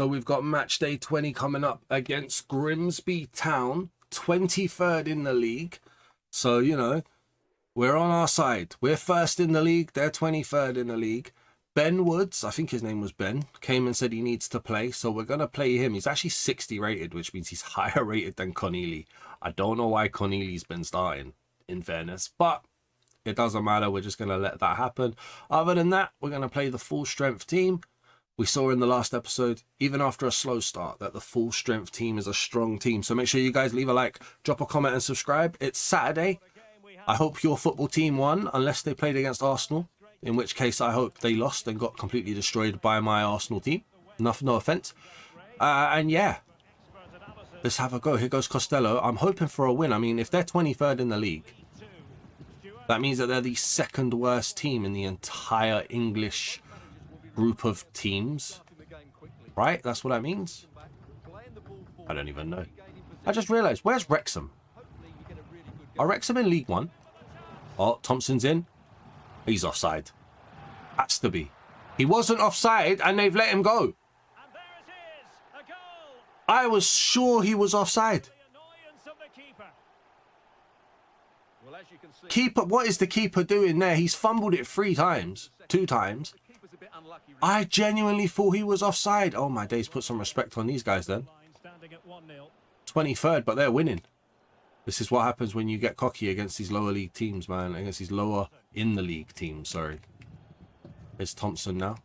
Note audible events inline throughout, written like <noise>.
So we've got match day 20 coming up against Grimsby Town, 23rd in the league. So, you know, we're on our side. We're first in the league. They're 23rd in the league. Ben Woods, I think his name was Ben, came and said he needs to play. So we're going to play him. He's actually 60 rated, which means he's <laughs> higher rated than Conneely. I don't know why Conneely's been starting, in fairness. But it doesn't matter. We're just going to let that happen. Other than that, we're going to play the full strength team. We saw in the last episode, even after a slow start, that the full strength team is a strong team. So make sure you guys leave a like, drop a comment, and subscribe. It's Saturday. I hope your football team won, unless they played against Arsenal. In which case, I hope they lost and got completely destroyed by my Arsenal team. No, no offense. Uh, and yeah, let's have a go. Here goes Costelloe. I'm hoping for a win. I mean, if they're 23rd in the league, that means that they're the second worst team in the entire English group of teams. Right? That's what that means? I don't even know. I just realised, where's Wrexham? Are Wrexham in League One? Oh, Thompson's in. He's offside. Has to be. He wasn't offside and they've let him go. I was sure he was offside. Keeper, what is the keeper doing there? He's fumbled it three times, two times. I genuinely thought he was offside. Oh my days, put some respect on these guys then. 23rd, but they're winning. This is what happens when you get cocky against these lower league teams, man. Against these lower in the league teams, sorry. It's Thompson now.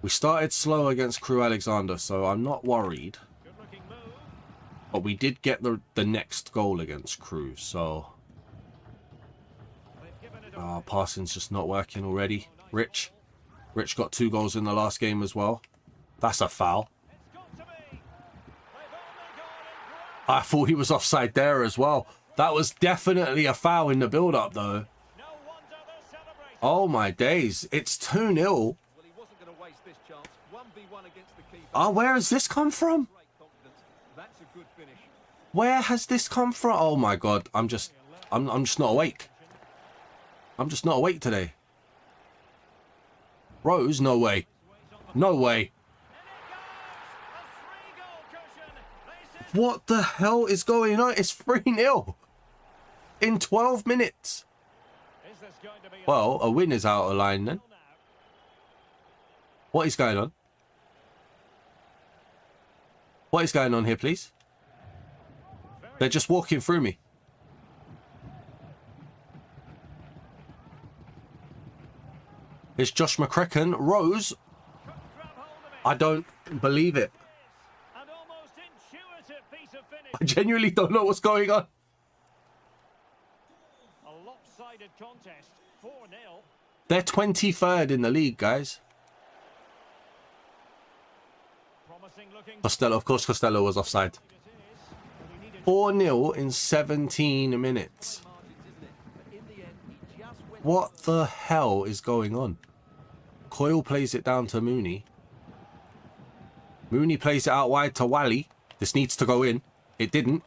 We started slow against Crewe Alexandra, so I'm not worried. But we did get the, the next goal against Crewe, so... Uh, oh, passing's just not working already. Rich. Rich got two goals in the last game as well. That's a foul. I thought he was offside there as well. That was definitely a foul in the build-up, though. Oh, my days. It's 2-0. Oh, ah, where has this come from? Where has this come from? Oh, my God. I'm just... I'm, I'm just not awake. I'm just not awake today. Rose? No way. No way. What the hell is going on? It's <laughs> 3-0. In 12 minutes. Well, a win is out of line then. What is going on? What is going on here, please? They're just walking through me. It's Josh McCracken. Rose. I don't believe it. I genuinely don't know what's going on. They're 23rd in the league, guys. Costelloe, of course Costelloe was offside. 4-0 in 17 minutes. What the hell is going on? Coyle plays it down to Mooney. Mooney plays it out wide to Whalley. This needs to go in. It didn't.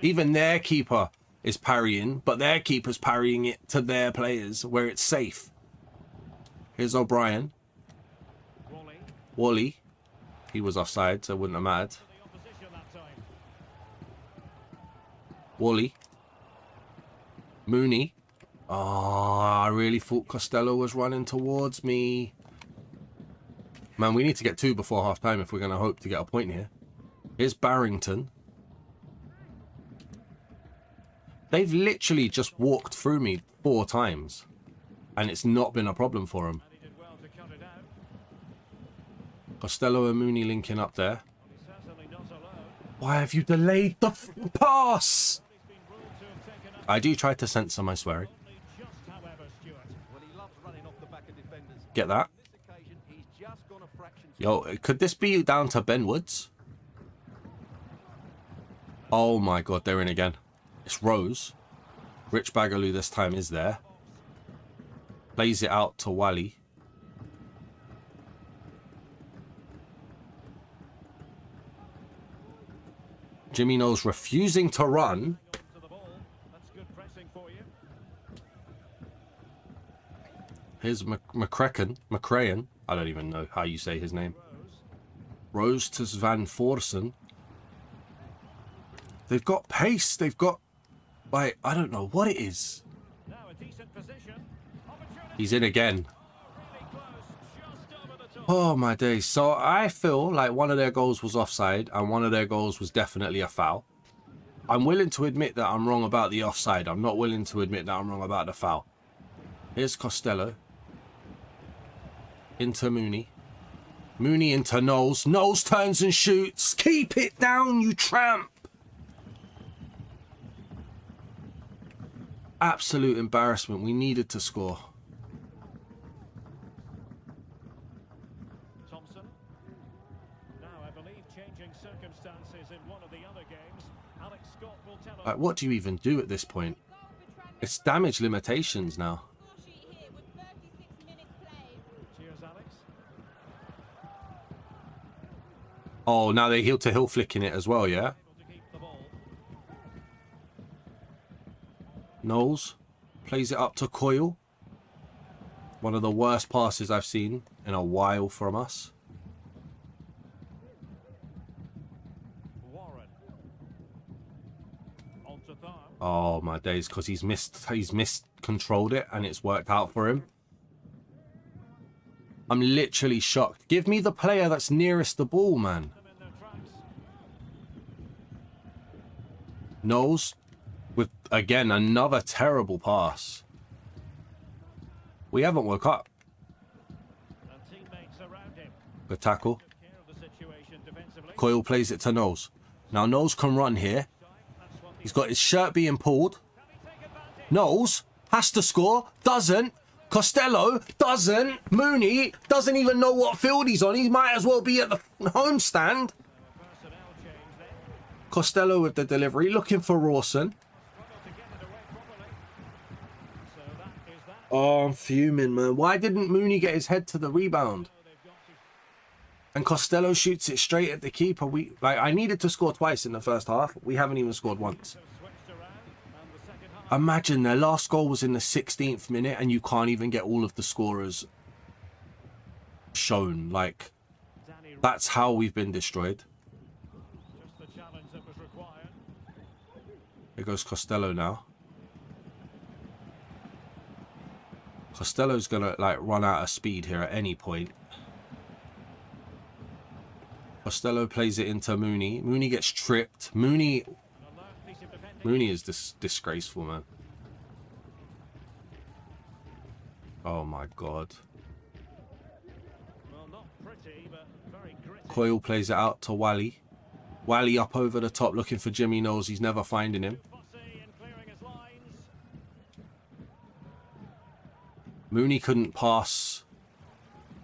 Even their keeper is parrying, but their keeper's parrying it to their players where it's safe. Here's O'Brien. Whalley. He was offside, so wouldn't have mattered. Whalley. Mooney. Oh, I really thought Costelloe was running towards me. Man, we need to get two before half time if we're going to hope to get a point here. Here's Barrington. They've literally just walked through me four times. And it's not been a problem for them. Costelloe and Mooney linking up there. Why have you delayed the pass? I do try to censor my swearing. Get that? Yo, could this be down to Ben Woods? Oh my god, they're in again. It's Rose. Rich-Baghuelou this time is there. Plays it out to Whalley. Jimmy Knowles refusing to run. Here's McCracken, McCrayan. I don't even know how you say his name. Rose to Van Forsen. They've got pace. They've got, like, I don't know what it is. He's in again. Oh my days. So I feel like one of their goals was offside and one of their goals was definitely a foul. I'm willing to admit that I'm wrong about the offside. I'm not willing to admit that I'm wrong about the foul. Here's Costelloe. Into Mooney. Mooney into Knowles. Knowles turns and shoots. Keep it down, you tramp. Absolute embarrassment. We needed to score. Thompson. Now, I believe changing circumstances in one of the other games. Alex Scott will tell us. Like, what do you even do at this point? It's damage limitations now. Cheers, Alex. Oh, now they heel to heel flicking it as well, yeah? Knowles plays it up to Coyle. One of the worst passes I've seen in a while from us. Oh my days, because he's missed he's missed controlled it and it's worked out for him. I'm literally shocked. Give me the player that's nearest the ball, man. Them in their tracks. Knowles with again another terrible pass. We haven't woke up. Tackle. The defensively. Coyle plays it to Knowles. Now Knowles can run here. He's got his shirt being pulled. Knowles has to score, doesn't. Costelloe doesn't. Mooney doesn't even know what field he's on. He might as well be at the home stand. Costelloe with the delivery, looking for Rawson. Oh, I'm fuming, man. Why didn't Mooney get his head to the rebound? And Costelloe shoots it straight at the keeper. We like I needed to score twice in the first half. We haven't even scored once. Imagine their last goal was in the 16th minute and you can't even get all of the scorers shown. Like, that's how we've been destroyed. just the challenge that was required. Here goes Costelloe now. Costelloe's gonna like run out of speed here at any point. Costelloe plays it into Mooney. Mooney gets tripped. Mooney. Mooney is dis- disgraceful, man. Oh my god. Coyle plays it out to Whalley. Whalley up over the top looking for Jimmy Knowles. He's never finding him. Mooney couldn't pass.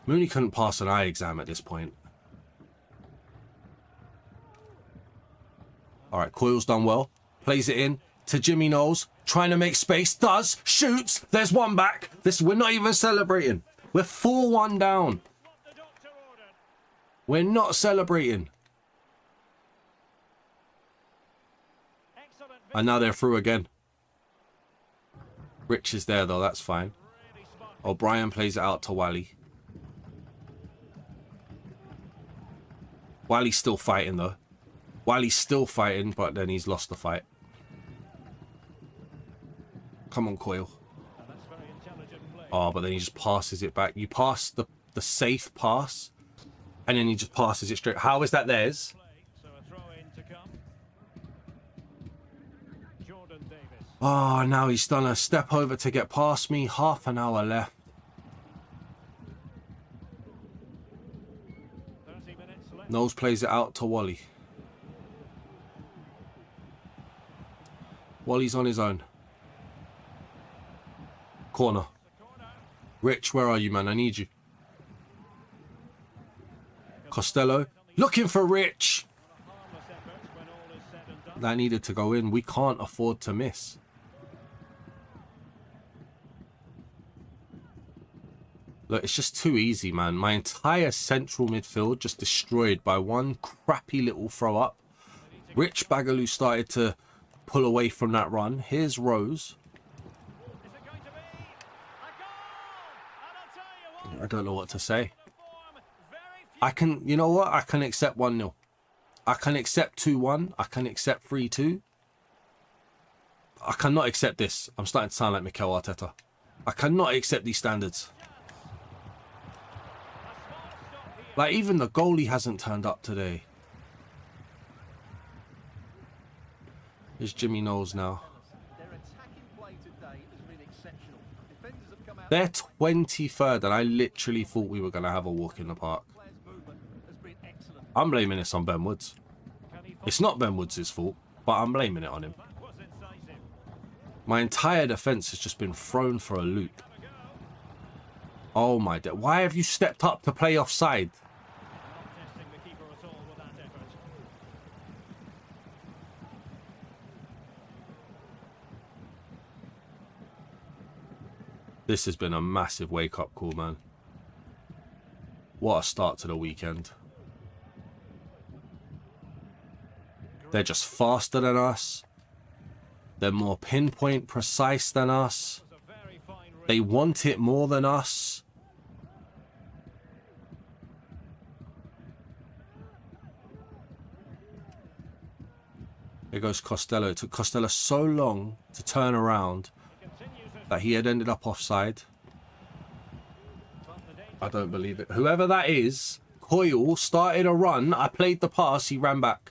Mooney couldn't pass an eye exam at this point. All right, Coyle's done well. Plays it in to Jimmy Knowles, trying to make space. Does shoots. There's one back. This we're not even celebrating. We're four one down. We're not celebrating. And now they're through again. Rich is there though. That's fine. O'Brien plays it out to Whalley. Whalley's still fighting though. Whalley's still fighting, but then he's lost the fight. Come on, play. Oh, but then he just passes it back. You pass the, the safe pass, and then he just passes it straight. How is that theirs? Play. So a throw in to come. Jordan Davis. Oh, now he's done a step over to get past me. Half an hour left. 30 minutes left. Knowles plays it out to Whalley. Whalley's on his own. Corner. Rich, where are you, man? I need you. Costelloe. Looking for Rich. Harmless effort when all is said and done. That needed to go in. We can't afford to miss. Look, it's just too easy, man. My entire central midfield just destroyed by one crappy little throw up. Rich-Baghuelou started to pull away from that run. Here's Rose. I don't know what to say. I can, you know what? I can accept 1 0. I can accept 2 1. I can accept 3 2. I cannot accept this. I'm starting to sound like Mikel Arteta. I cannot accept these standards. Like, even the goalie hasn't turned up today. Here's Jimmy Knowles now. They're 23rd, and I literally thought we were going to have a walk in the park. Players' movement has been excellent. I'm blaming this on Ben Woods. It's not Ben Woods' fault, but I'm blaming it on him. My entire defence has just been thrown for a loop. Oh my god. Why have you stepped up to play offside? This has been a massive wake up call, man. What a start to the weekend. They're just faster than us. They're more pinpoint precise than us. They want it more than us. There goes Costelloe. It took Costelloe so long to turn around that he had ended up offside. I don't believe it. Whoever that is, Coyle started a run. I played the pass. He ran back.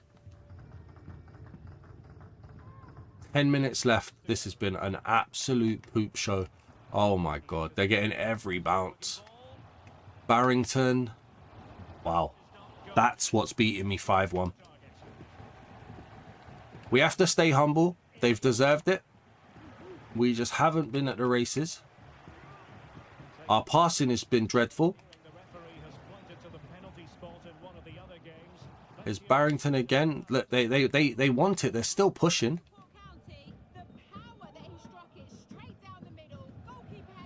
10 minutes left. This has been an absolute poop show. Oh my god. They're getting every bounce. Barrington. Wow. That's what's beating me 5 1. We have to stay humble. They've deserved it. We just haven't been at the races. Our passing has been dreadful. Is Barrington again? Look, they, they, they, they want it. They're still pushing.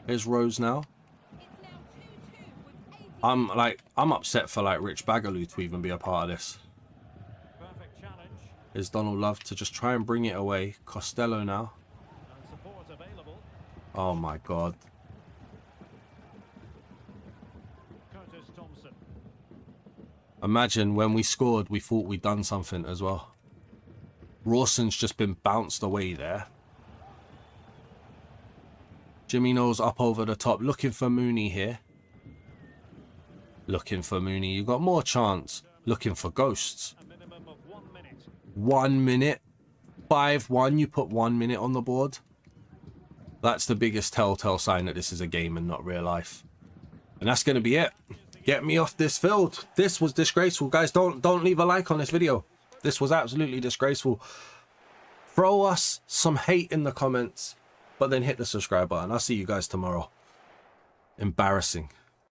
Here's Rose now. it's now 2-2 with 80 I'm like, I'm upset for like Rich-Baghuelou to even be a part of this. Is Donald Love to just try and bring it away? Costelloe now. Oh my god. Imagine when we scored, we thought we'd done something as well. Rawson's just been bounced away there. Knowles up over the top, looking for Mooney here. Looking for Mooney. You've got more chance. Looking for ghosts. One minute. One minute. 5 1. You put one minute on the board. That's the biggest telltale sign that this is a game and not real life. And that's going to be it. Get me off this field. This was disgraceful. Guys, don't don't leave a like on this video. This was absolutely disgraceful. Throw us some hate in the comments, but then hit the subscribe button. I'll see you guys tomorrow. Embarrassing.